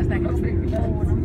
That's not gonna